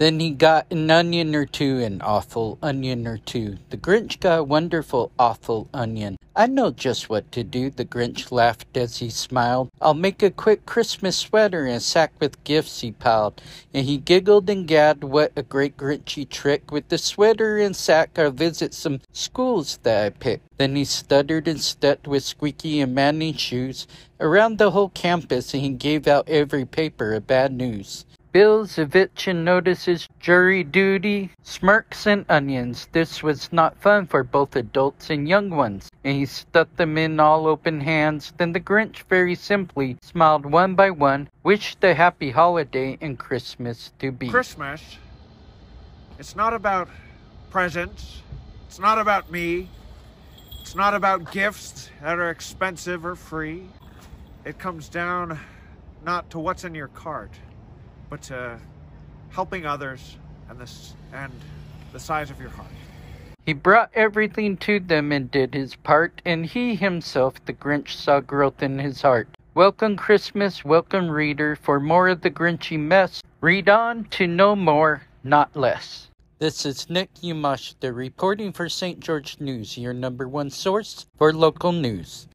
Then he got an onion or two, an awful onion or two. The Grinch got a wonderful, awful onion. I know just what to do, the Grinch laughed as he smiled. I'll make a quick Christmas sweater and a sack with gifts he piled. And he giggled and gabbed what a great Grinchy trick. With the sweater and sack I'll visit some schools that I picked. Then he stuttered and stepped with squeaky and maddening shoes around the whole campus and he gave out every paper of bad news. Bill Zavichin notices jury duty, smirks and onions. This was not fun for both adults and young ones, and he stuck them in all open hands. Then the Grinch very simply smiled one by one, wished a happy holiday and Christmas to be. Christmas, it's not about presents, it's not about me, it's not about gifts that are expensive or free. It comes down not to what's in your cart but to helping others and this and the size of your heart. He brought everything to them and did his part, and he himself, the Grinch, saw growth in his heart. Welcome, Christmas, welcome, reader. For more of the Grinchy mess, read on to know more, not less. This is Nick Yamashita reporting for St. George News, your number one source for local news.